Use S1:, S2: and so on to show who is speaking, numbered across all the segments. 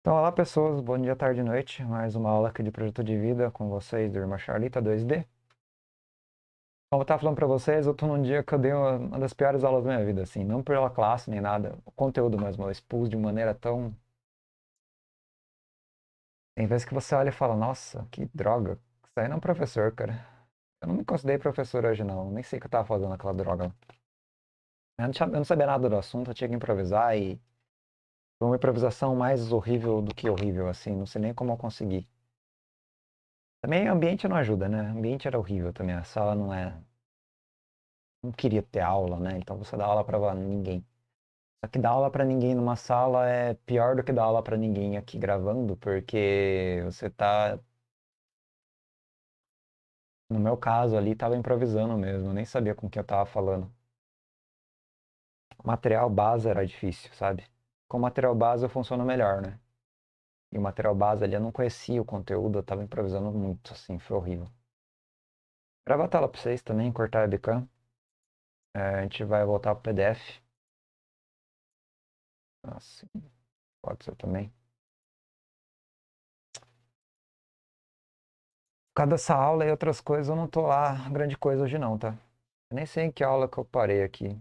S1: Então, olá pessoas, bom dia, tarde e noite. Mais uma aula aqui de projeto de vida com vocês do Irmã Charlita 2D. Como eu estava falando para vocês, eu estou num dia que eu dei uma, uma, das piores aulas da minha vida, assim, não pela classe nem nada, o conteúdo mesmo, eu expus de maneira tão. Tem vezes que você olha e fala, nossa, que droga, isso aí não é um professor, cara. Eu não me considerei professor hoje, não, nem sei o que eu estava fazendo aquela droga. Eu não, sabia nada do assunto, eu tinha que improvisar e foi uma improvisação mais horrível do que horrível, assim, não sei nem como eu consegui. Também o ambiente não ajuda, né? O ambiente era horrível também, a sala não é. Não queria ter aula, né? Então você dá aula para ninguém. Só que dar aula para ninguém numa sala é pior do que dar aula para ninguém aqui gravando, porque você tá. No meu caso ali, tava improvisando mesmo, nem sabia com quem eu tava falando. O material base era difícil, sabe? Com material base eu funciono melhor, né? E o material base ali eu não conhecia o conteúdo, eu tava improvisando muito, assim, foi horrível. Gravar a tela pra vocês também, cortar a webcam. É, a gente vai voltar pro PDF. Assim, pode ser também. Por causa dessa aula e outras coisas, eu não tô lá grande coisa hoje não, tá? Eu nem sei em que aula que eu parei aqui.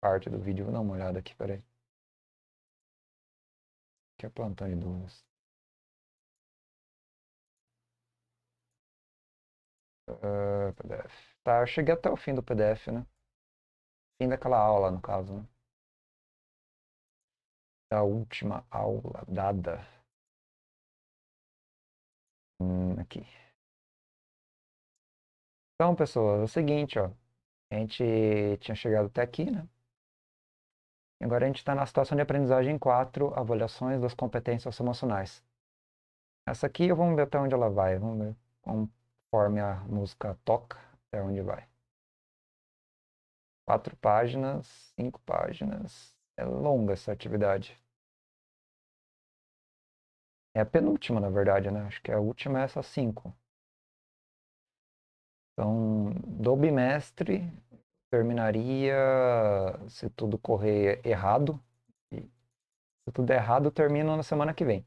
S1: Parte do vídeo, vou dar uma olhada aqui, peraí. Que plantão de dúvidas. Uh, PDF. Tá, eu cheguei até o fim do PDF, né? Fim daquela aula, no caso, né? Da última aula dada. Hum, aqui. Então, pessoal, é o seguinte, ó. A gente tinha chegado até aqui, né? Agora a gente está na situação de aprendizagem 4, avaliações das competências emocionais. Essa aqui vamos ver até onde ela vai, vamos ver conforme a música toca, até onde vai. Quatro páginas, cinco páginas. É longa essa atividade. É a penúltima, na verdade, né? Acho que a última é essa cinco. Então, do bimestre, terminaria, se tudo correr errado, se tudo der errado, termina na semana que vem.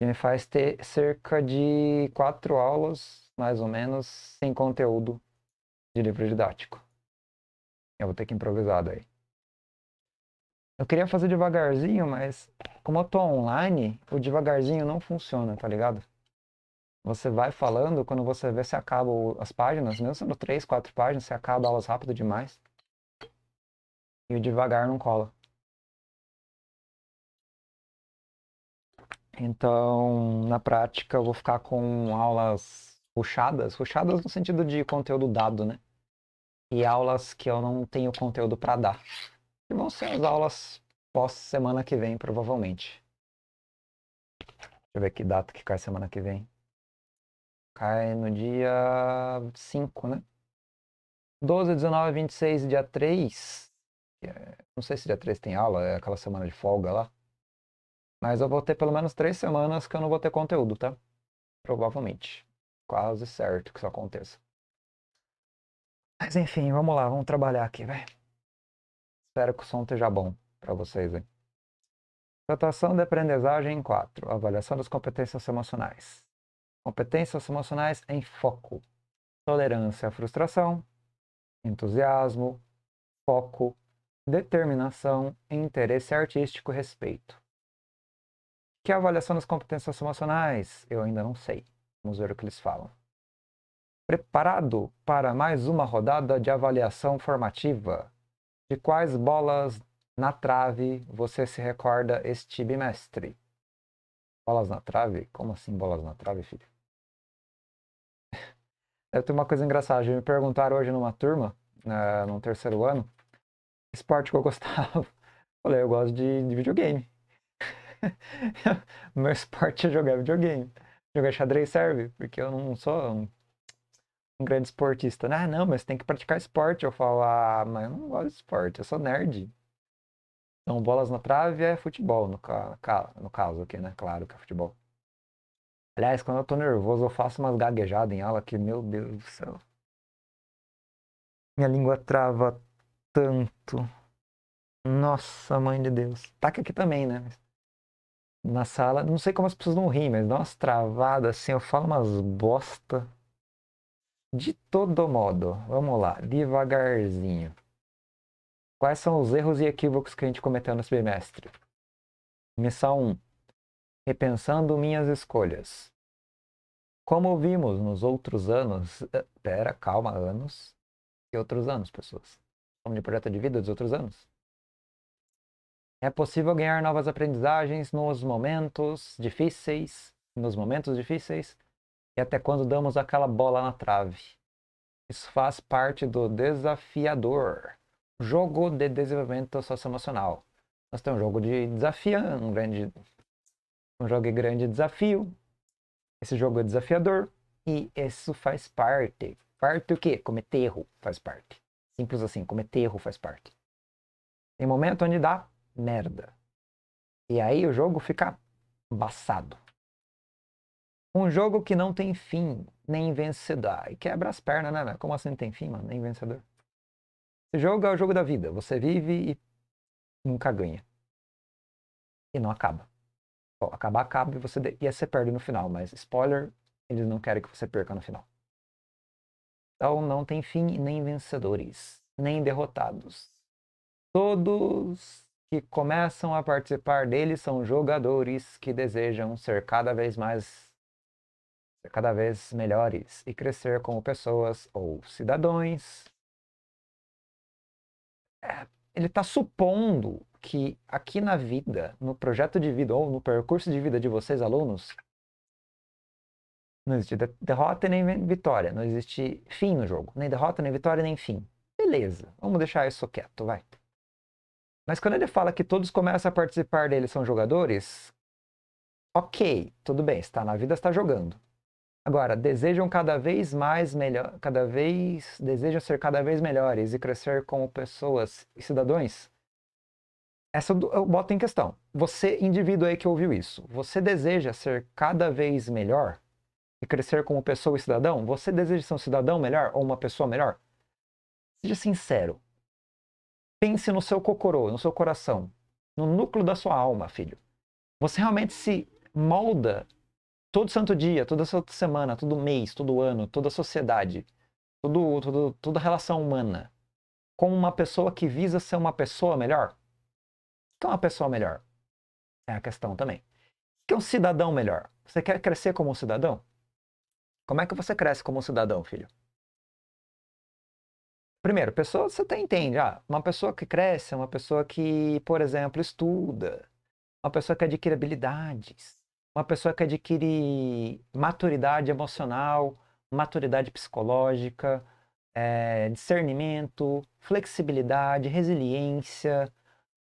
S1: E me faz ter cerca de quatro aulas, mais ou menos, sem conteúdo de livro didático. Eu vou ter que improvisar daí. Eu queria fazer devagarzinho, mas como eu tô online, o devagarzinho não funciona, tá ligado? Você vai falando, quando você vê se acaba as páginas, mesmo sendo três, quatro páginas, você acaba elas rápido demais. E o devagar não cola. Então, na prática, eu vou ficar com aulas ruchadas, ruchadas no sentido de conteúdo dado, né? E aulas que eu não tenho conteúdo para dar. Que vão ser as aulas pós semana que vem, provavelmente. Deixa eu ver que data que cai semana que vem. Cai no dia 5, né? 12, 19, 26 e dia 3. É, não sei se dia 3 tem aula, é aquela semana de folga lá. Mas eu vou ter pelo menos três semanas que eu não vou ter conteúdo, tá? Provavelmente. Quase certo que isso aconteça. Mas enfim, vamos lá, vamos trabalhar aqui, vai. Espero que o som esteja bom para vocês, hein? Tratação de aprendizagem 4. Avaliação das competências emocionais. Competências emocionais em foco. Tolerância à frustração, entusiasmo, foco, determinação, interesse artístico respeito. Que avaliação das competências emocionais? Eu ainda não sei. Vamos ver o que eles falam. Preparado para mais uma rodada de avaliação formativa? De quais bolas na trave você se recorda este bimestre? Bolas na trave? Como assim bolas na trave, filho? Eu tenho uma coisa engraçada. Me perguntaram hoje numa turma, uh, no terceiro ano, esporte que eu gostava. Falei, eu gosto de, de videogame. Meu esporte é jogar videogame. Jogar xadrez serve, porque eu não sou um, um grande esportista. Ah, não, mas tem que praticar esporte. Eu falo, ah, mas eu não gosto de esporte, eu sou nerd. Então, bolas na trave é futebol, no, ca no caso aqui, né? Claro que é futebol. Aliás, quando eu tô nervoso, eu faço umas gaguejadas em aula que, meu Deus do céu. Minha língua trava tanto. Nossa, mãe de Deus. Tá aqui também, né? na sala, não sei como as pessoas não riem, mas dá umas travadas assim, eu falo umas bosta. De todo modo, vamos lá, devagarzinho. Quais são os erros e equívocos que a gente cometeu nesse bimestre? Missão 1. Repensando minhas escolhas. Como vimos nos outros anos. Eh, pera, calma, anos. E outros anos, pessoas. Como de projeto de vida dos outros anos. É possível ganhar novas aprendizagens nos momentos difíceis, nos momentos difíceis, e até quando damos aquela bola na trave. Isso faz parte do desafiador. Jogo de desenvolvimento socioemocional. Nós temos um jogo de desafio, um grande um jogo de grande desafio. Esse jogo é desafiador e isso faz parte. Parte o quê? Cometer erro faz parte. Simples assim, cometer erro faz parte. Tem momento onde dá merda. E aí o jogo fica embaçado. Um jogo que não tem fim, nem vencedor. E quebra as pernas, né? Como assim não tem fim, mano? Nem vencedor. Esse jogo é o jogo da vida. Você vive e nunca ganha. E não acaba. Acabar, acaba e você, e você perde no final. Mas, spoiler, eles não querem que você perca no final. Então não tem fim nem vencedores, nem derrotados. Todos que começam a participar dele são jogadores que desejam ser cada vez mais ser cada vez melhores e crescer como pessoas ou cidadãos. É, ele está supondo que aqui na vida, no projeto de vida ou no percurso de vida de vocês, alunos, não existe derrota nem vitória, não existe fim no jogo, nem derrota, nem vitória, nem fim. Beleza, vamos deixar isso quieto, vai. Mas quando ele fala que todos começam a participar dele são jogadores, ok, tudo bem, está na vida, está jogando. Agora, desejam cada vez mais melhor, cada vez desejam ser cada vez melhores e crescer como pessoas e cidadãos. Essa eu boto em questão. Você, indivíduo aí que ouviu isso, você deseja ser cada vez melhor e crescer como pessoa e cidadão? Você deseja ser um cidadão melhor ou uma pessoa melhor? Seja sincero. Pense no seu cocorô, no seu coração, no núcleo da sua alma, filho. Você realmente se molda todo santo dia, toda semana, todo mês, todo ano, toda sociedade, todo, todo, toda relação humana, como uma pessoa que visa ser uma pessoa melhor? O que é uma pessoa melhor? É a questão também. O que é um cidadão melhor? Você quer crescer como um cidadão? Como é que você cresce como um cidadão, filho? Primeiro, pessoa, você até entende, ah, uma pessoa que cresce é uma pessoa que, por exemplo, estuda, uma pessoa que adquire habilidades, uma pessoa que adquire maturidade emocional, maturidade psicológica, é, discernimento, flexibilidade, resiliência,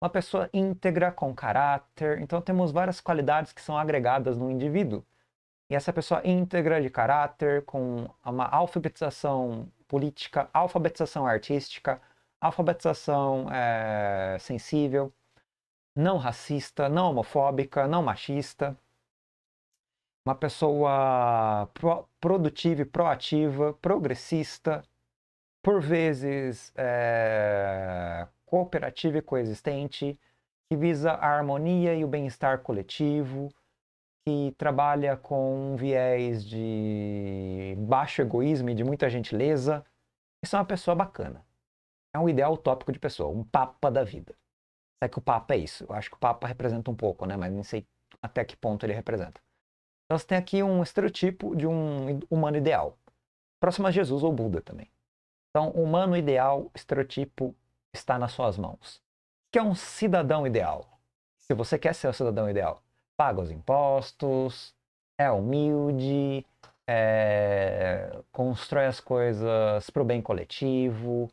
S1: uma pessoa íntegra, com caráter. Então, temos várias qualidades que são agregadas no indivíduo. E essa pessoa íntegra de caráter, com uma alfabetização política, alfabetização artística, alfabetização é, sensível, não racista, não homofóbica, não machista, uma pessoa pro, produtiva e proativa, progressista, por vezes é, cooperativa e coexistente, que visa a harmonia e o bem-estar coletivo, que trabalha com um viés de baixo egoísmo e de muita gentileza. Isso é uma pessoa bacana. É um ideal utópico de pessoa, um papa da vida. Será que o papa é isso? Eu acho que o papa representa um pouco, né? Mas não sei até que ponto ele representa. Então você tem aqui um estereotipo de um humano ideal. Próximo a Jesus ou Buda também. Então, humano ideal, estereotipo, está nas suas mãos. O que é um cidadão ideal? Se você quer ser o cidadão ideal, paga os impostos, é humilde, é, constrói as coisas para o bem coletivo,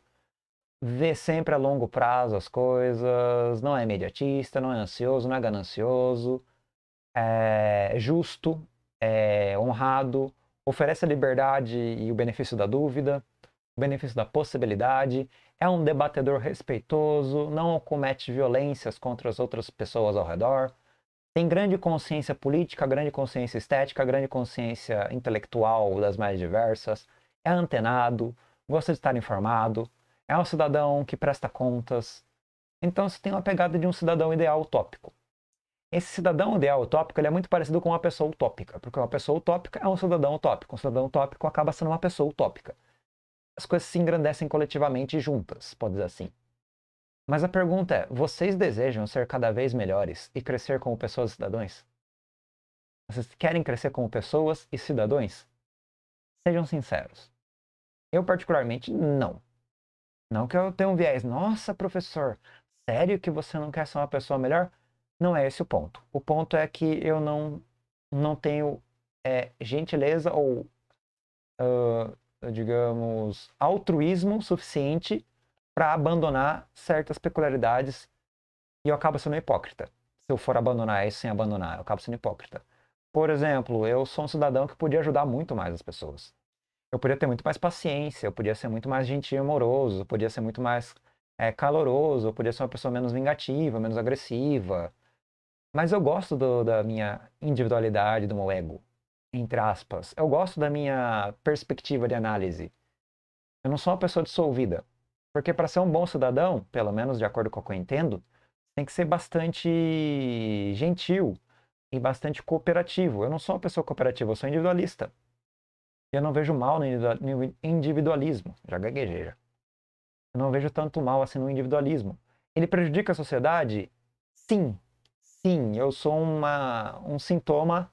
S1: vê sempre a longo prazo as coisas, não é imediatista, não é ansioso, não é ganancioso, é justo, é honrado, oferece a liberdade e o benefício da dúvida, o benefício da possibilidade, é um debatedor respeitoso, não comete violências contra as outras pessoas ao redor, tem grande consciência política, grande consciência estética, grande consciência intelectual das mais diversas, é antenado, gosta de estar informado, é um cidadão que presta contas. Então você tem uma pegada de um cidadão ideal utópico. Esse cidadão ideal utópico ele é muito parecido com uma pessoa utópica, porque uma pessoa utópica é um cidadão utópico. Um cidadão utópico acaba sendo uma pessoa utópica. As coisas se engrandecem coletivamente juntas, pode dizer assim. Mas a pergunta é: vocês desejam ser cada vez melhores e crescer como pessoas e cidadãos? Vocês querem crescer como pessoas e cidadãos? Sejam sinceros. Eu, particularmente, não. Não que eu tenha um viés, nossa, professor, sério que você não quer ser uma pessoa melhor? Não é esse o ponto. O ponto é que eu não, não tenho é, gentileza ou, uh, digamos, altruísmo suficiente para abandonar certas peculiaridades e eu acabo sendo hipócrita. Se eu for abandonar isso sem abandonar, eu acabo sendo hipócrita. Por exemplo, eu sou um cidadão que podia ajudar muito mais as pessoas. Eu podia ter muito mais paciência, eu podia ser muito mais gentil e amoroso, eu podia ser muito mais é, caloroso, eu podia ser uma pessoa menos vingativa, menos agressiva, mas eu gosto do, da minha individualidade, do meu ego, entre aspas. Eu gosto da minha perspectiva de análise. Eu não sou uma pessoa dissolvida. Porque para ser um bom cidadão, pelo menos de acordo com o que eu entendo, tem que ser bastante gentil e bastante cooperativo. Eu não sou uma pessoa cooperativa, eu sou individualista. Eu não vejo mal no individualismo. Já gaguejei já. Eu não vejo tanto mal assim no individualismo. Ele prejudica a sociedade? Sim, sim, eu sou uma, um sintoma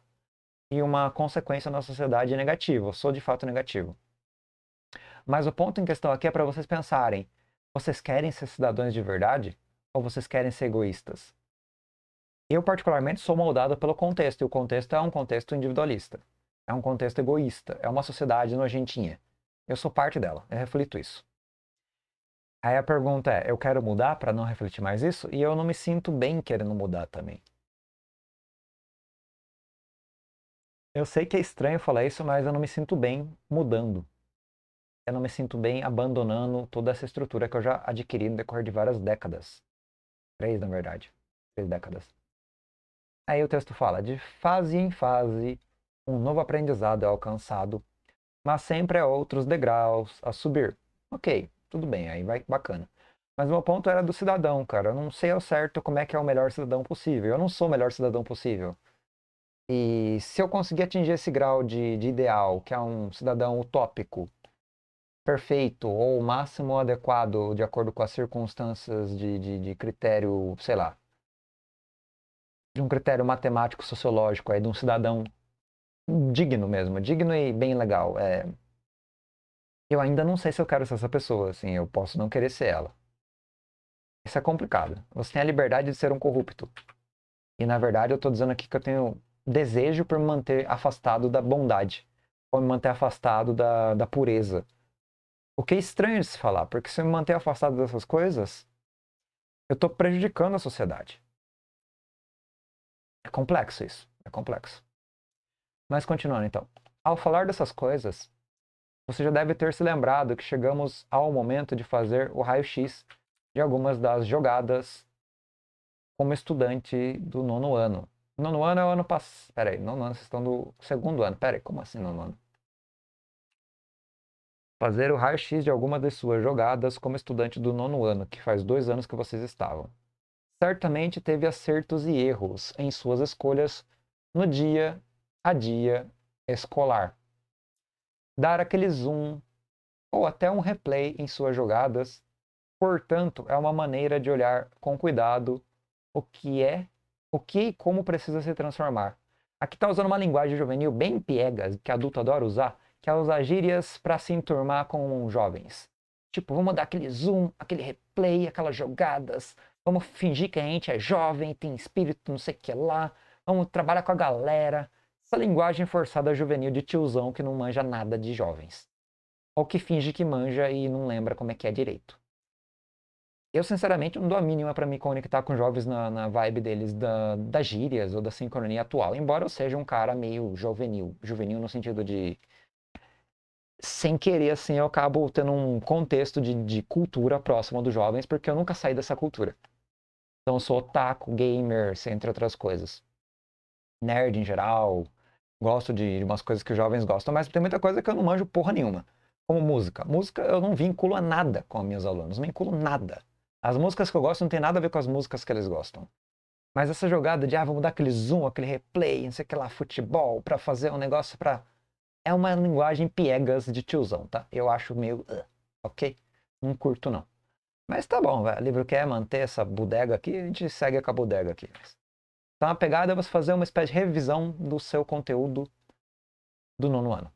S1: e uma consequência na sociedade negativa. Eu sou de fato negativo. Mas o ponto em questão aqui é para vocês pensarem: vocês querem ser cidadãos de verdade ou vocês querem ser egoístas? Eu, particularmente, sou moldado pelo contexto, e o contexto é um contexto individualista. É um contexto egoísta, é uma sociedade nojentinha. Eu sou parte dela, eu reflito isso. Aí a pergunta é: eu quero mudar para não refletir mais isso? E eu não me sinto bem querendo mudar também. Eu sei que é estranho falar isso, mas eu não me sinto bem mudando. Eu não me sinto bem abandonando toda essa estrutura que eu já adquiri no decorrer de várias décadas. Três, na verdade. Três décadas. Aí o texto fala: de fase em fase, um novo aprendizado é alcançado, mas sempre há outros degraus a subir. Ok, tudo bem, aí vai bacana. Mas o meu ponto era do cidadão, cara. Eu não sei ao certo como é que é o melhor cidadão possível. Eu não sou o melhor cidadão possível. E se eu conseguir atingir esse grau de, de ideal, que é um cidadão utópico, perfeito, ou o máximo adequado de acordo com as circunstâncias de, de, de critério, sei lá, de um critério matemático sociológico aí de um cidadão digno mesmo, digno e bem legal. É, eu ainda não sei se eu quero ser essa pessoa, assim, eu posso não querer ser ela. Isso é complicado. Você tem a liberdade de ser um corrupto. E na verdade eu estou dizendo aqui que eu tenho desejo por me manter afastado da bondade, ou me manter afastado da, da pureza. O que é estranho de se falar, porque se eu me manter afastado dessas coisas, eu estou prejudicando a sociedade. É complexo isso, é complexo. Mas continuando então. Ao falar dessas coisas, você já deve ter se lembrado que chegamos ao momento de fazer o raio-x de algumas das jogadas como estudante do nono ano. Nono ano é o ano passado. Pera aí, nono ano, vocês estão do segundo ano. Pera aí, como assim nono ano? Fazer o raio-x de algumas de suas jogadas como estudante do nono ano, que faz dois anos que vocês estavam. Certamente teve acertos e erros em suas escolhas no dia a dia escolar dar aquele zoom ou até um replay em suas jogadas. Portanto, é uma maneira de olhar com cuidado o que é, o que e como precisa se transformar. Aqui está usando uma linguagem juvenil bem piegas, que adulto adora usar, que é usar gírias para se enturmar com jovens. Tipo, vamos dar aquele zoom, aquele replay, aquelas jogadas. Vamos fingir que a gente é jovem, tem espírito, não sei o que lá. Vamos trabalhar com a galera. Essa linguagem forçada juvenil de tiozão que não manja nada de jovens. Ou que finge que manja e não lembra como é que é direito. Eu, sinceramente, não dou a mínima para me conectar com jovens na, na vibe deles da, das gírias ou da sincronia atual. Embora eu seja um cara meio juvenil. Juvenil no sentido de. Sem querer, assim, eu acabo tendo um contexto de, de cultura próxima dos jovens, porque eu nunca saí dessa cultura. Então, eu sou otaku, gamer, entre outras coisas. Nerd em geral, Gosto de, umas coisas que os jovens gostam, mas tem muita coisa que eu não manjo porra nenhuma. Como música. Música eu não vinculo a nada com meus alunos, não vinculo nada. As músicas que eu gosto não tem nada a ver com as músicas que eles gostam. Mas essa jogada de, ah, vamos dar aquele zoom, aquele replay, não sei o que lá, futebol, para fazer um negócio para É uma linguagem piegas de tiozão, tá? Eu acho meio. Uh, ok? Não curto, não. Mas tá bom, velho. O livro quer manter essa bodega aqui, a gente segue com a bodega aqui. Então a pegada é você fazer uma espécie de revisão do seu conteúdo do nono ano.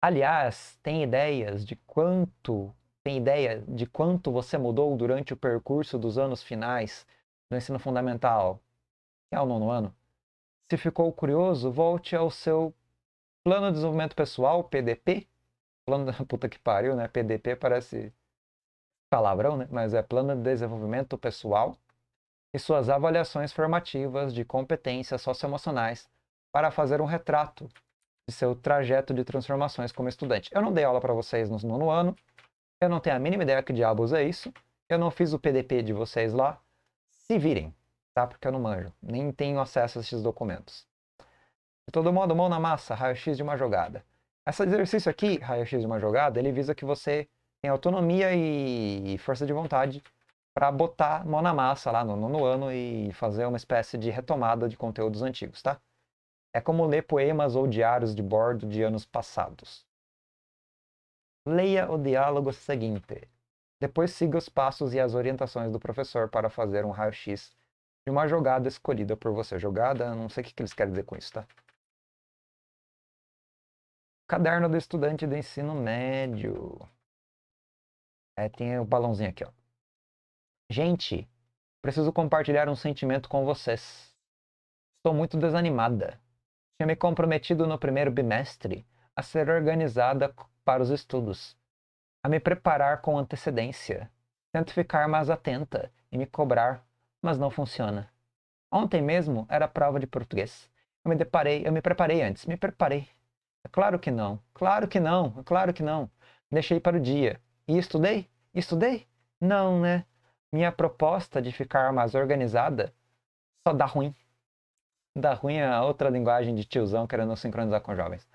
S1: Aliás, tem ideias de quanto tem ideia de quanto você mudou durante o percurso dos anos finais do ensino fundamental, que é o nono ano? Se ficou curioso, volte ao seu plano de desenvolvimento pessoal, PDP. Plano da puta que pariu, né? PDP parece palavrão, né? Mas é plano de desenvolvimento pessoal e suas avaliações formativas de competências socioemocionais para fazer um retrato de seu trajeto de transformações como estudante. Eu não dei aula para vocês no nono ano, eu não tenho a mínima ideia que diabos é isso, eu não fiz o PDP de vocês lá, se virem, tá? Porque eu não manjo, nem tenho acesso a esses documentos. De todo modo, mão na massa, raio-x de uma jogada. Esse exercício aqui, raio-x de uma jogada, ele visa que você tenha autonomia e força de vontade para botar mão na massa lá no nono ano e fazer uma espécie de retomada de conteúdos antigos, tá? É como ler poemas ou diários de bordo de anos passados. Leia o diálogo seguinte. Depois siga os passos e as orientações do professor para fazer um raio-x de uma jogada escolhida por você. Jogada, não sei o que eles querem dizer com isso, tá? Caderno do estudante do ensino médio. É, tem o balãozinho aqui, ó. Gente, preciso compartilhar um sentimento com vocês. Estou muito desanimada. Tinha me comprometido no primeiro bimestre a ser organizada para os estudos, a me preparar com antecedência. Tento ficar mais atenta e me cobrar, mas não funciona. Ontem mesmo era prova de português. Eu me deparei, eu me preparei antes, me preparei. É claro que não, claro que não, é claro que não. Deixei para o dia. E estudei? Estudei? Não, né? Minha proposta de ficar mais organizada só dá ruim. Da ruim é outra linguagem de tiozão querendo sincronizar com jovens.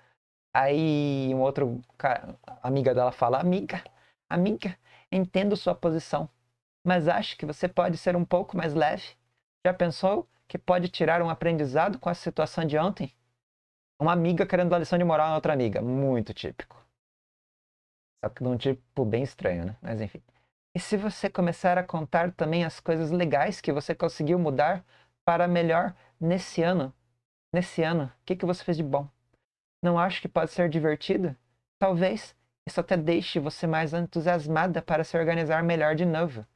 S1: Aí um outro cara, amiga dela fala: Amiga, amiga, entendo sua posição, mas acho que você pode ser um pouco mais leve. Já pensou que pode tirar um aprendizado com a situação de ontem? Uma amiga querendo dar lição de moral na outra amiga. Muito típico. Só que de um tipo bem estranho, né? Mas enfim. E se você começar a contar também as coisas legais que você conseguiu mudar para melhor nesse ano. Nesse ano, o que, que você fez de bom? Não acho que pode ser divertido? Talvez isso até deixe você mais entusiasmada para se organizar melhor de novo.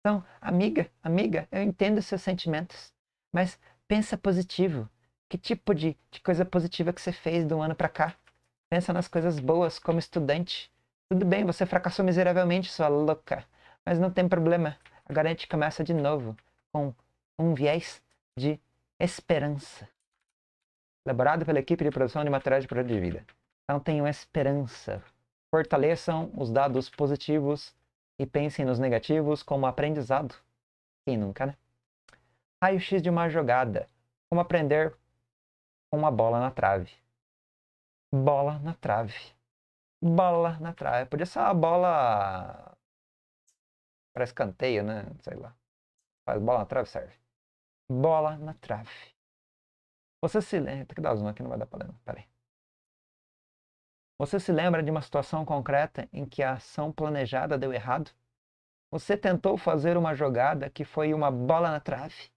S1: Então, amiga, amiga, eu entendo seus sentimentos, mas pensa positivo. Que tipo de, de coisa positiva que você fez de um ano para cá? Pensa nas coisas boas como estudante. Tudo bem, você fracassou miseravelmente, sua louca, mas não tem problema. Agora a gente começa de novo com um viés de esperança. Elaborado pela equipe de produção de materiais de projeto de vida. Então tenham esperança. Fortaleçam os dados positivos e pensem nos negativos como aprendizado. Quem nunca, né? Raio-X de uma jogada. Como aprender com uma bola na trave. Bola na trave. Bola na trave. Podia ser uma bola para escanteio, né? Sei lá. Faz bola na trave, serve. Bola na trave. Você se lembra. Tem que dar zoom aqui, não vai dar para ler. Pera aí. Você se lembra de uma situação concreta em que a ação planejada deu errado? Você tentou fazer uma jogada que foi uma bola na trave?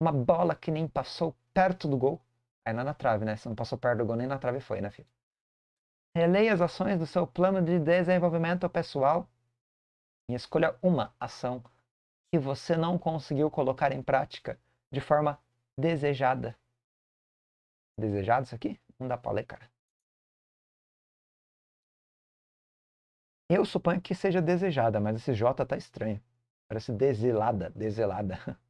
S1: Uma bola que nem passou perto do gol? Aí não é na trave, né? Se não passou perto do gol, nem na trave foi, né, filho? Releia as ações do seu plano de desenvolvimento pessoal e escolha uma ação que você não conseguiu colocar em prática de forma desejada. Desejado isso aqui? Não dá pra ler, cara. Eu suponho que seja desejada, mas esse J tá estranho. Parece deselada, deselada.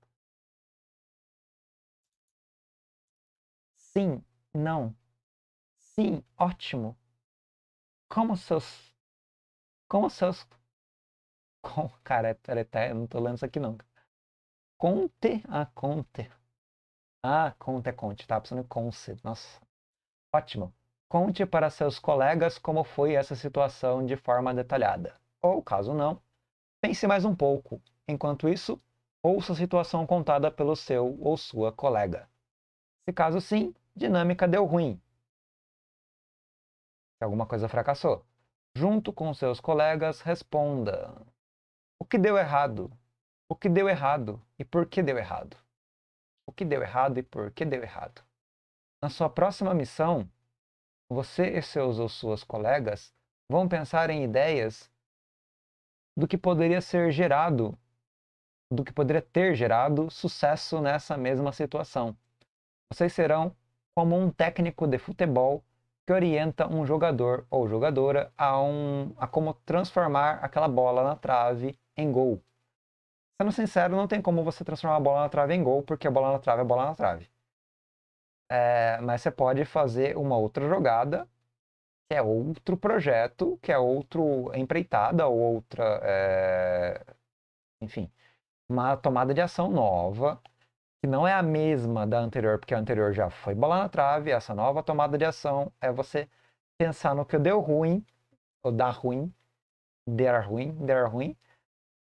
S1: Sim, não. Sim, ótimo. Como seus. Como seus. Com... Cara, é, eu não tô lendo isso aqui não. Conte. Ah, conte. Ah, conte é conte. Tá pensando em conce. Nossa. Ótimo. Conte para seus colegas como foi essa situação de forma detalhada. Ou, caso não, pense mais um pouco. Enquanto isso, Ouça a situação contada pelo seu ou sua colega. Se caso sim, dinâmica deu ruim. Se alguma coisa fracassou. Junto com seus colegas, responda: O que deu errado? O que deu errado e por que deu errado? O que deu errado e por que deu errado? Na sua próxima missão, você e seus ou suas colegas vão pensar em ideias do que poderia ser gerado, do que poderia ter gerado sucesso nessa mesma situação. Vocês serão como um técnico de futebol que orienta um jogador ou jogadora a, um, a como transformar aquela bola na trave em gol. Sendo sincero, não tem como você transformar a bola na trave em gol, porque a bola na trave é bola na trave. É, mas você pode fazer uma outra jogada, que é outro projeto, que é outro empreitada, ou outra. É, enfim, uma tomada de ação nova, que não é a mesma da anterior, porque a anterior já foi bola na trave, essa nova tomada de ação é você pensar no que deu ruim, ou dar ruim, der ruim, der ruim,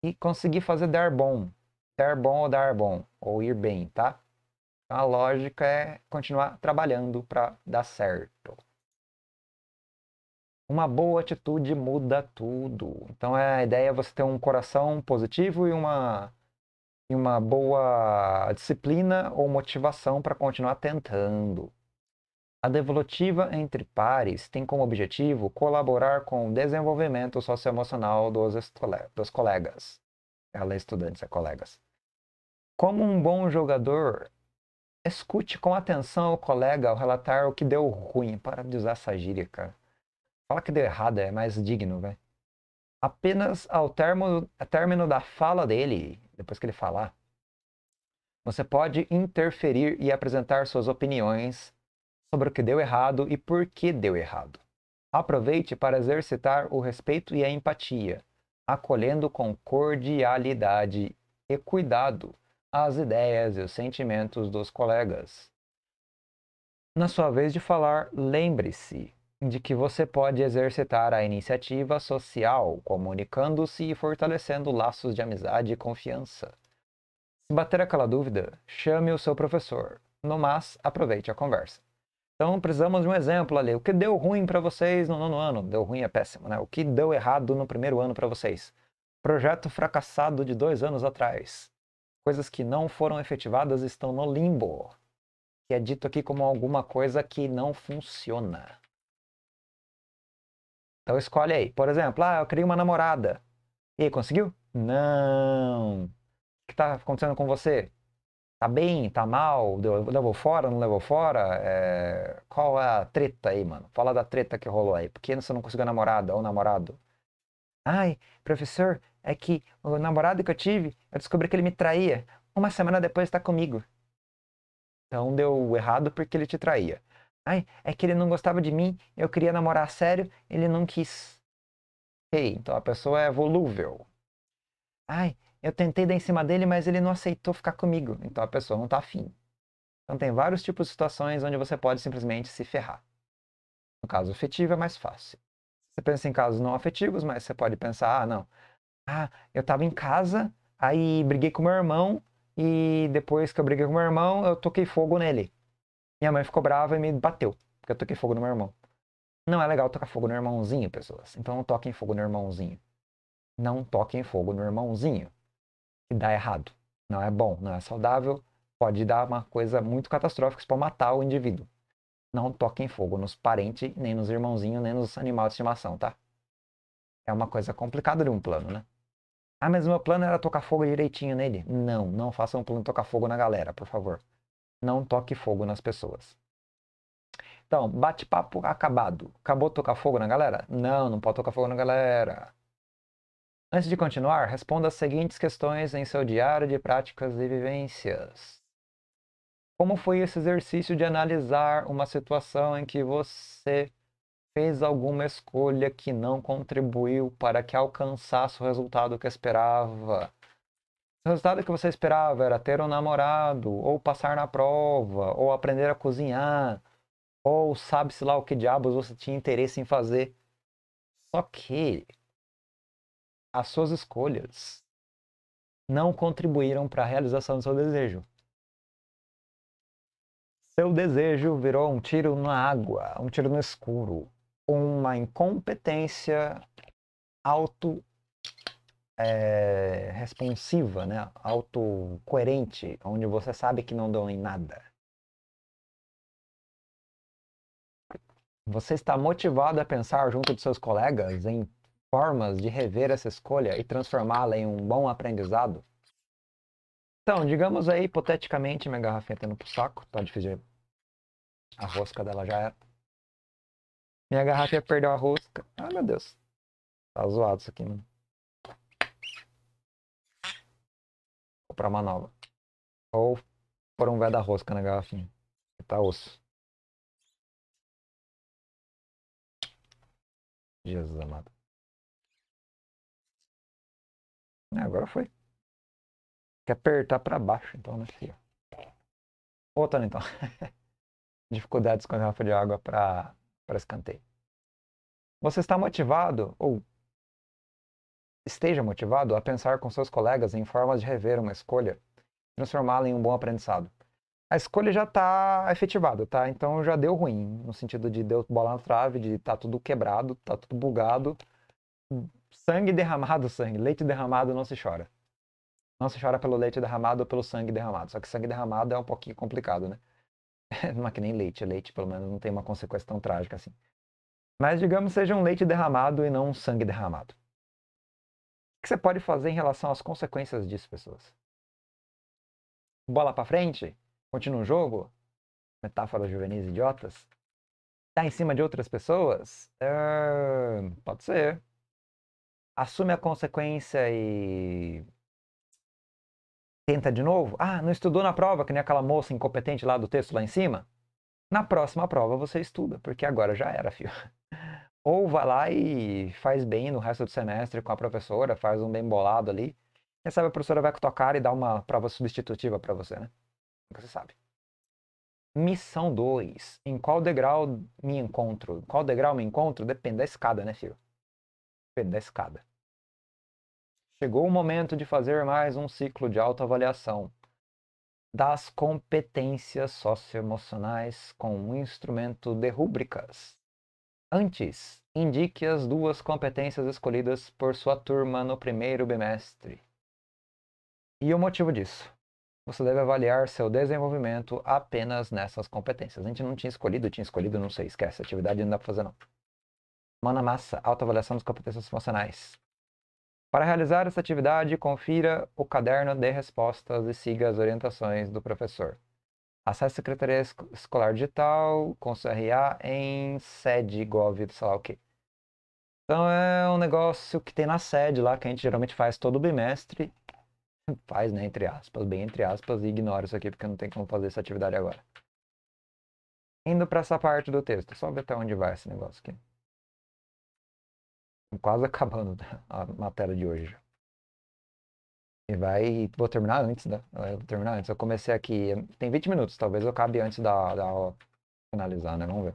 S1: e conseguir fazer dar bom. Dar bom ou dar bom, ou ir bem, tá? A lógica é continuar trabalhando para dar certo. Uma boa atitude muda tudo. Então a ideia é você ter um coração positivo e uma e uma boa disciplina ou motivação para continuar tentando. A devolutiva entre pares tem como objetivo colaborar com o desenvolvimento socioemocional dos, dos colegas. Ela é estudante, é colegas. Como um bom jogador, escute com atenção o colega ao relatar o que deu ruim. Para de usar essa gíria, cara. Fala que deu errado, é mais digno, velho. Apenas ao termo, ao término da fala dele, depois que ele falar, você pode interferir e apresentar suas opiniões sobre o que deu errado e por que deu errado. Aproveite para exercitar o respeito e a empatia, acolhendo com cordialidade e cuidado as ideias e os sentimentos dos colegas. Na sua vez de falar, lembre-se de que você pode exercitar a iniciativa social, comunicando-se e fortalecendo laços de amizade e confiança. Se bater aquela dúvida, chame o seu professor. No mais, aproveite a conversa. Então, precisamos de um exemplo ali. O que deu ruim para vocês no nono ano? Deu ruim é péssimo, né? O que deu errado no primeiro ano para vocês? Projeto fracassado de dois anos atrás. Coisas que não foram efetivadas estão no limbo. Que é dito aqui como alguma coisa que não funciona. Então escolhe aí. Por exemplo, ah, eu criei uma namorada. E aí, conseguiu? Não. O que está acontecendo com você? Tá bem? Tá mal? Levou fora? Não levou fora? É... Qual é a treta aí, mano? Fala da treta que rolou aí. Por que você não conseguiu namorada ou namorado? Ai, professor, é que o namorado que eu tive, eu descobri que ele me traía. Uma semana depois está comigo. Então deu errado porque ele te traía. Ai, é que ele não gostava de mim, eu queria namorar sério, ele não quis. Ok, então a pessoa é volúvel. Ai, eu tentei dar em cima dele, mas ele não aceitou ficar comigo. Então a pessoa não tá afim. Então tem vários tipos de situações onde você pode simplesmente se ferrar. No caso afetivo é mais fácil. Você pensa em casos não afetivos, mas você pode pensar, ah, não. Ah, eu tava em casa, aí briguei com meu irmão, e depois que eu briguei com meu irmão, eu toquei fogo nele. Minha mãe ficou brava e me bateu, porque eu toquei fogo no meu irmão. Não é legal tocar fogo no irmãozinho, pessoas. Então não toquem fogo no irmãozinho. Não toquem fogo no irmãozinho. Que dá errado. Não é bom, não é saudável. Pode dar uma coisa muito catastrófica para matar o indivíduo. Não toquem fogo nos parentes, nem nos irmãozinhos, nem nos animais de estimação, tá? É uma coisa complicada de um plano, né? Ah, mas meu plano era tocar fogo direitinho nele. Não, não façam um plano de tocar fogo na galera, por favor não toque fogo nas pessoas. Então, bate-papo acabado. Acabou de tocar fogo na galera? Não, não pode tocar fogo na galera. Antes de continuar, responda as seguintes questões em seu diário de práticas e vivências. Como foi esse exercício de analisar uma situação em que você fez alguma escolha que não contribuiu para que alcançasse o resultado que esperava? O resultado que você esperava era ter um namorado, ou passar na prova, ou aprender a cozinhar, ou sabe-se lá o que diabos você tinha interesse em fazer. Só que as suas escolhas não contribuíram para a realização do seu desejo. Seu desejo virou um tiro na água, um tiro no escuro, uma incompetência auto é, responsiva, né? autocoerente, onde você sabe que não dão em nada. Você está motivado a pensar junto de seus colegas em formas de rever essa escolha e transformá-la em um bom aprendizado? Então, digamos aí, hipoteticamente, minha garrafinha tá indo pro saco, tá difícil. A rosca dela já era. Minha garrafinha perdeu a rosca. Ah, meu Deus. Tá zoado isso aqui, mano. Comprar uma nova. Ou por um véio da rosca na garrafinha. Tá osso. Jesus amado. Agora foi. Quer apertar para baixo, então, né, filho? Voltando, então. Dificuldades com a garrafa de água para escanteio. Você está motivado, ou esteja motivado, a pensar com seus colegas em formas de rever uma escolha, transformá-la em um bom aprendizado. A escolha já está efetivada, tá? Então já deu ruim, no sentido de deu bola na trave, de tá tudo quebrado, tá tudo bugado. Sangue derramado, sangue. Leite derramado não se chora. Não se chora pelo leite derramado ou pelo sangue derramado. Só que sangue derramado é um pouquinho complicado, né? Não é que nem leite. Leite, pelo menos, não tem uma consequência tão trágica assim. Mas, digamos, seja um leite derramado e não um sangue derramado. O que você pode fazer em relação às consequências disso, pessoas? Bola para frente? Continua o jogo? Metáforas juvenis idiotas? Tá em cima de outras pessoas? Uh, pode ser. Assume a consequência e Tenta de novo. Ah, não estudou na prova, que nem aquela moça incompetente lá do texto lá em cima? Na próxima prova você estuda, porque agora já era, filho. Ou vai lá e faz bem no resto do semestre com a professora, faz um bem bolado ali. Quem sabe a professora vai cara e dá uma prova substitutiva para você, né? Você sabe. Missão 2. Em qual degrau me encontro? Qual degrau me encontro? Depende da escada, né, filho? Da escada. Chegou o momento de fazer mais um ciclo de autoavaliação das competências socioemocionais com um instrumento de rúbricas. Antes, indique as duas competências escolhidas por sua turma no primeiro bimestre. E o motivo disso? Você deve avaliar seu desenvolvimento apenas nessas competências. A gente não tinha escolhido, tinha escolhido, não sei, esquece, atividade não dá pra fazer não. Mão na massa, autoavaliação das competências emocionais. Para realizar essa atividade, confira o caderno de respostas e siga as orientações do professor. Acesse a Secretaria Escolar Digital com CRA em sede gov, sei lá o quê. Então é um negócio que tem na sede lá, que a gente geralmente faz todo bimestre. Faz, né, entre aspas, bem entre aspas, e ignora isso aqui porque não tem como fazer essa atividade agora. Indo para essa parte do texto, só ver até onde vai esse negócio aqui quase acabando a matéria de hoje. E vai. Vou terminar antes, né? Vou terminar antes. Eu comecei aqui. Tem 20 minutos, talvez eu acabe antes da, da aula finalizar, né? Vamos ver.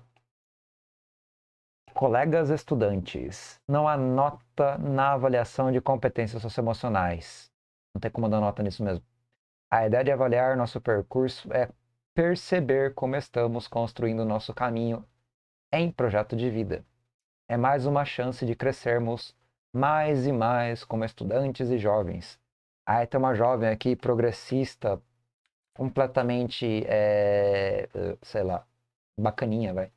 S1: Colegas estudantes, não há nota na avaliação de competências socioemocionais. Não tem como dar nota nisso mesmo. A ideia de avaliar nosso percurso é perceber como estamos construindo nosso caminho em projeto de vida é mais uma chance de crescermos mais e mais como estudantes e jovens. Aí tem uma jovem aqui progressista, completamente, é, sei lá, bacaninha, vai.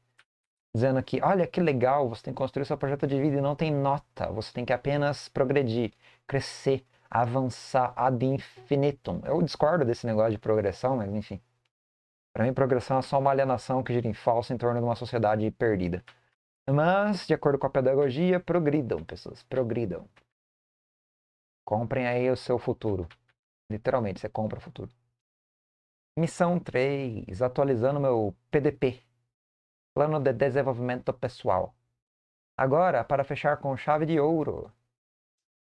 S1: Dizendo que, olha que legal, você tem que construir seu projeto de vida e não tem nota, você tem que apenas progredir, crescer, avançar ad infinitum. Eu discordo desse negócio de progressão, mas enfim. Para mim, progressão é só uma alienação que gira em falso em torno de uma sociedade perdida. Mas, de acordo com a pedagogia, progridam, pessoas, progridam. Comprem aí o seu futuro. Literalmente, você compra o futuro. Missão 3, atualizando meu PDP. Plano de Desenvolvimento Pessoal. Agora, para fechar com chave de ouro,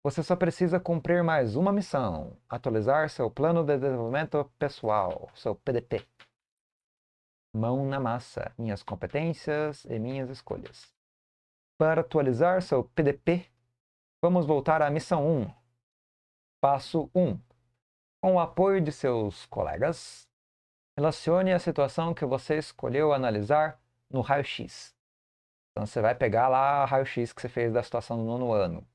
S1: você só precisa cumprir mais uma missão: atualizar seu Plano de Desenvolvimento Pessoal, seu PDP mão na massa, minhas competências e minhas escolhas. Para atualizar seu PDP, vamos voltar à missão 1. Passo 1. Com o apoio de seus colegas, relacione a situação que você escolheu analisar no raio-x. Então você vai pegar lá o raio-x que você fez da situação do nono ano.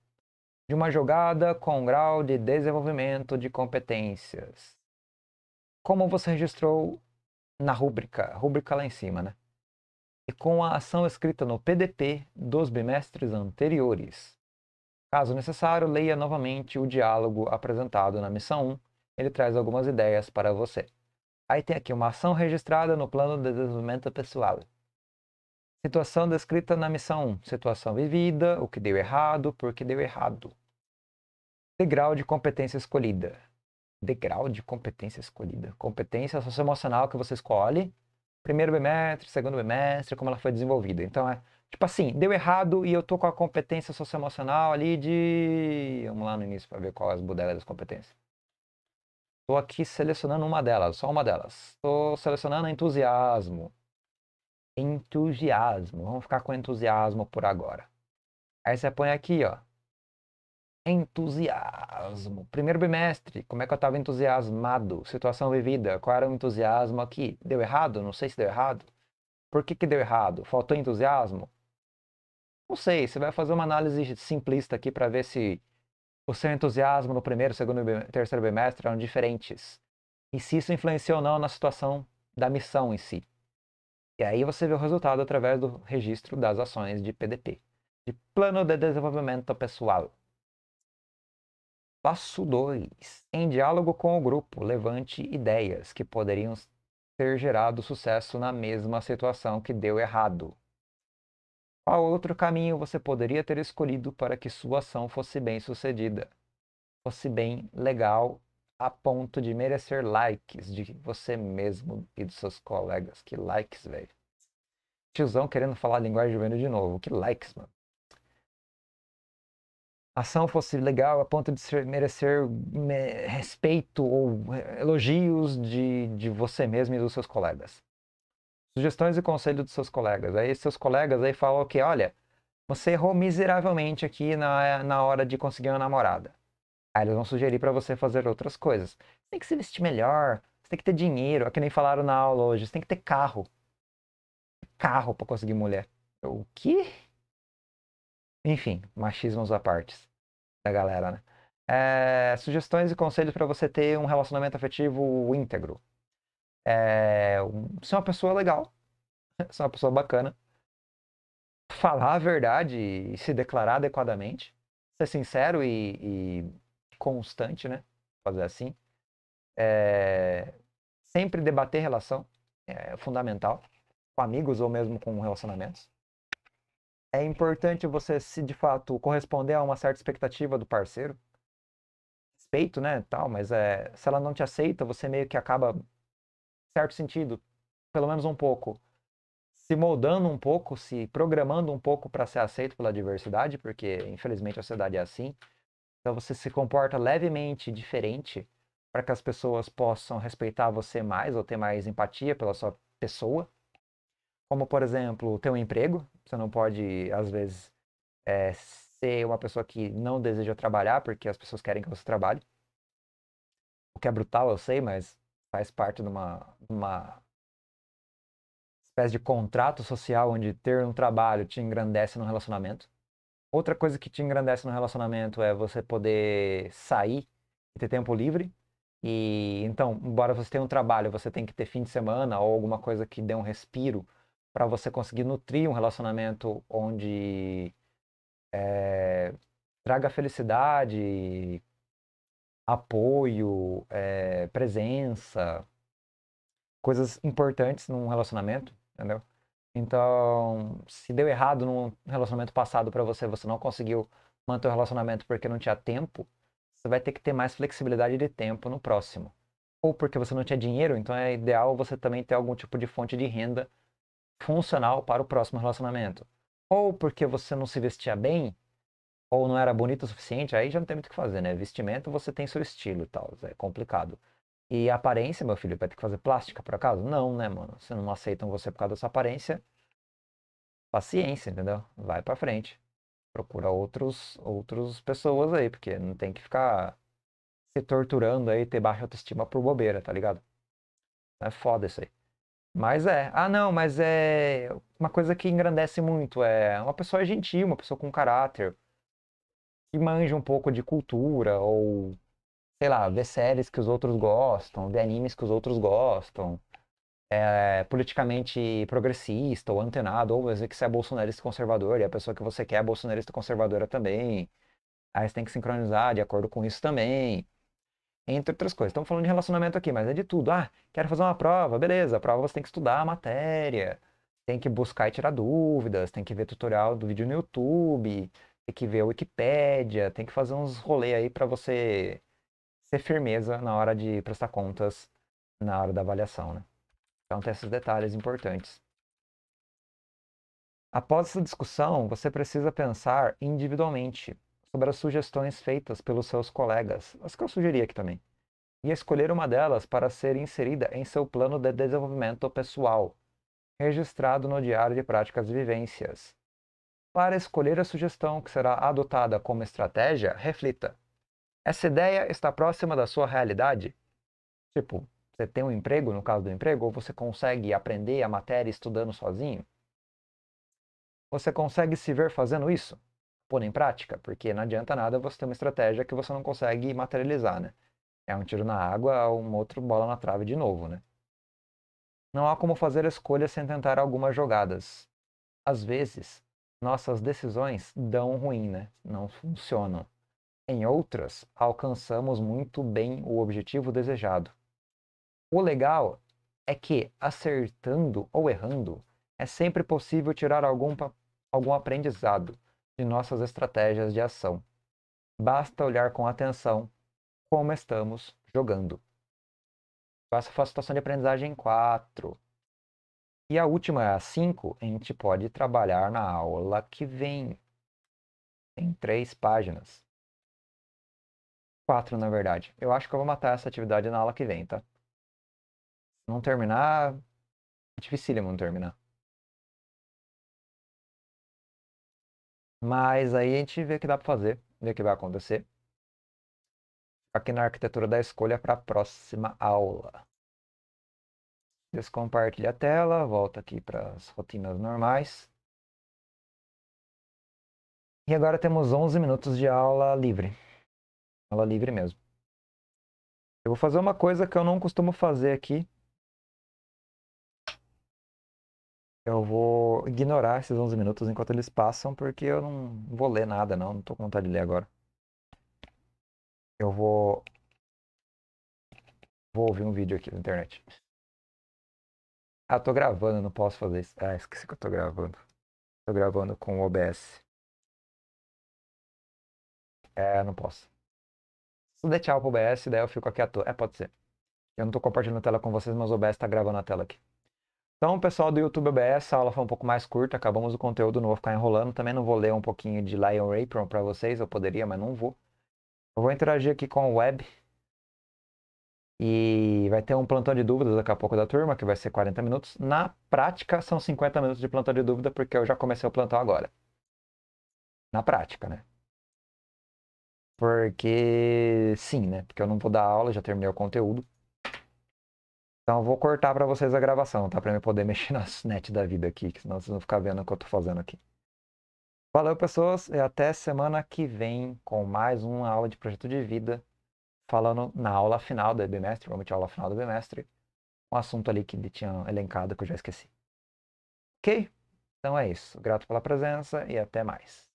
S1: De uma jogada com grau de desenvolvimento de competências. Como você registrou na rúbrica, rúbrica lá em cima, né? E com a ação escrita no PDP dos bimestres anteriores. Caso necessário, leia novamente o diálogo apresentado na missão 1. Ele traz algumas ideias para você. Aí tem aqui uma ação registrada no plano de desenvolvimento pessoal. Situação descrita na missão 1. Situação vivida, o que deu errado, por que deu errado. Degrau de competência escolhida. Degrau de competência escolhida. Competência socioemocional que você escolhe. Primeiro bimestre, segundo bimestre, como ela foi desenvolvida. Então é tipo assim, deu errado e eu tô com a competência socioemocional ali de. Vamos lá no início para ver qual é as bodegas das competências. Estou aqui selecionando uma delas, só uma delas. Estou selecionando entusiasmo entusiasmo. Vamos ficar com entusiasmo por agora. Aí você põe aqui, ó. Entusiasmo. Primeiro bimestre, como é que eu estava entusiasmado? Situação vivida, qual era o entusiasmo aqui? Deu errado? Não sei se deu errado. Por que, que deu errado? Faltou entusiasmo? Não sei, você vai fazer uma análise simplista aqui para ver se o seu entusiasmo no primeiro, segundo e terceiro bimestre eram diferentes. E se isso influenciou ou não na situação da missão em si. E aí você vê o resultado através do registro das ações de PDP, de Plano de Desenvolvimento Pessoal. Passo 2. Em diálogo com o grupo, levante ideias que poderiam ter gerado sucesso na mesma situação que deu errado. Qual outro caminho você poderia ter escolhido para que sua ação fosse bem sucedida? Fosse bem legal a ponto de merecer likes de você mesmo e dos seus colegas. Que likes, velho. Tiozão querendo falar linguagem juvenil de novo. Que likes, mano. Ação fosse legal a ponto de ser, merecer me, respeito ou elogios de, de você mesmo e dos seus colegas. Sugestões e conselhos dos seus colegas. Aí seus colegas aí falam que, olha, você errou miseravelmente aqui na, na hora de conseguir uma namorada. Aí eles vão sugerir para você fazer outras coisas. Você tem que se vestir melhor, você tem que ter dinheiro, é que nem falaram na aula hoje, você tem que ter carro. Carro para conseguir mulher. O quê? Enfim, machismos à parte da galera, né? É, sugestões e conselhos para você ter um relacionamento afetivo íntegro. É, ser uma pessoa legal, ser uma pessoa bacana, falar a verdade e se declarar adequadamente, ser sincero e, e constante, né? Fazer assim. É... Sempre debater relação é fundamental, com amigos ou mesmo com relacionamentos. É importante você, se de fato corresponder a uma certa expectativa do parceiro, respeito, né, tal, mas é, se ela não te aceita, você meio que acaba, certo sentido, pelo menos um pouco, se moldando um pouco, se programando um pouco para ser aceito pela diversidade, porque infelizmente a sociedade é assim. Então você se comporta levemente diferente para que as pessoas possam respeitar você mais ou ter mais empatia pela sua pessoa. Como, por exemplo, ter um emprego. Você não pode, às vezes, é, ser uma pessoa que não deseja trabalhar porque as pessoas querem que você trabalhe. O que é brutal, eu sei, mas faz parte de uma, uma espécie de contrato social onde ter um trabalho te engrandece no relacionamento. Outra coisa que te engrandece no relacionamento é você poder sair e ter tempo livre. E então, embora você tenha um trabalho, você tem que ter fim de semana ou alguma coisa que dê um respiro para você conseguir nutrir um relacionamento onde é, traga felicidade, apoio, é, presença, coisas importantes num relacionamento, entendeu? Então, se deu errado num relacionamento passado para você, você não conseguiu manter o relacionamento porque não tinha tempo, você vai ter que ter mais flexibilidade de tempo no próximo. Ou porque você não tinha dinheiro, então é ideal você também ter algum tipo de fonte de renda funcional para o próximo relacionamento. Ou porque você não se vestia bem, ou não era bonito o suficiente, aí já não tem muito o que fazer, né? Vestimento você tem seu estilo e tal, é complicado. E aparência, meu filho, vai ter que fazer plástica por acaso? Não, né, mano? Se não aceitam você por causa da sua aparência, paciência, entendeu? Vai pra frente. Procura outros, outros pessoas aí, porque não tem que ficar se torturando aí, ter baixa autoestima por bobeira, tá ligado? É foda isso aí. Mas é. Ah, não, mas é uma coisa que engrandece muito. É uma pessoa gentil, uma pessoa com caráter, que manja um pouco de cultura, ou sei lá, vê séries que os outros gostam, vê animes que os outros gostam, é politicamente progressista ou antenado, ou dizer que você é bolsonarista conservador e a pessoa que você quer é bolsonarista conservadora também. Aí você tem que sincronizar de acordo com isso também. Entre outras coisas. Estamos falando de relacionamento aqui, mas é de tudo. Ah, quero fazer uma prova, beleza. A prova você tem que estudar a matéria, tem que buscar e tirar dúvidas, tem que ver tutorial do vídeo no YouTube, tem que ver a Wikipédia, tem que fazer uns rolês aí para você ser firmeza na hora de prestar contas, na hora da avaliação, né? Então tem esses detalhes importantes. Após essa discussão, você precisa pensar individualmente sobre as sugestões feitas pelos seus colegas, as que eu sugeri aqui também, e escolher uma delas para ser inserida em seu plano de desenvolvimento pessoal, registrado no Diário de Práticas e Vivências. Para escolher a sugestão que será adotada como estratégia, reflita: essa ideia está próxima da sua realidade? Tipo, você tem um emprego, no caso do emprego, ou você consegue aprender a matéria estudando sozinho? Você consegue se ver fazendo isso? Pôr em prática, porque não adianta nada você ter uma estratégia que você não consegue materializar, né? É um tiro na água, um outro bola na trave de novo, né? Não há como fazer escolhas sem tentar algumas jogadas. Às vezes, nossas decisões dão ruim, né? Não funcionam. Em outras, alcançamos muito bem o objetivo desejado. O legal é que, acertando ou errando, é sempre possível tirar algum, algum aprendizado de nossas estratégias de ação. Basta olhar com atenção como estamos jogando. Essa a situação de aprendizagem 4. E a última é a 5, a gente pode trabalhar na aula que vem. Tem três páginas. Quatro, na verdade. Eu acho que eu vou matar essa atividade na aula que vem, tá? Não terminar, é dificílimo não terminar. Mas aí a gente vê o que dá para fazer, vê o que vai acontecer. Aqui na arquitetura da escolha para a próxima aula. Descompartilha a tela, volta aqui para as rotinas normais. E agora temos 11 minutos de aula livre. Aula livre mesmo. Eu vou fazer uma coisa que eu não costumo fazer aqui, Eu vou ignorar esses 11 minutos enquanto eles passam, porque eu não vou ler nada, não. Não tô com vontade de ler agora. Eu vou. Vou ouvir um vídeo aqui na internet. Ah, tô gravando, não posso fazer isso. Ah, esqueci que eu tô gravando. Tô gravando com o OBS. É, não posso. Se der tchau pro OBS, daí eu fico aqui à toa. É, pode ser. Eu não tô compartilhando a tela com vocês, mas o OBS tá gravando a tela aqui. Então, pessoal do YouTube OBS, a aula foi um pouco mais curta, acabamos o conteúdo, não vou ficar enrolando. Também não vou ler um pouquinho de Lion Apron para vocês, eu poderia, mas não vou. Eu vou interagir aqui com o web. E vai ter um plantão de dúvidas daqui a pouco da turma, que vai ser 40 minutos. Na prática, são 50 minutos de plantão de dúvida, porque eu já comecei o plantão agora. Na prática, né? Porque sim, né? Porque eu não vou dar aula, já terminei o conteúdo. Então eu vou cortar para vocês a gravação, tá? Para eu poder mexer nas net da vida aqui, senão vocês vão ficar vendo o que eu tô fazendo aqui. Valeu, pessoas, e até semana que vem com mais uma aula de projeto de vida, falando na aula final do bimestre, provavelmente a aula final do bimestre, um assunto ali que tinha elencado que eu já esqueci. Ok? Então é isso. Grato pela presença e até mais.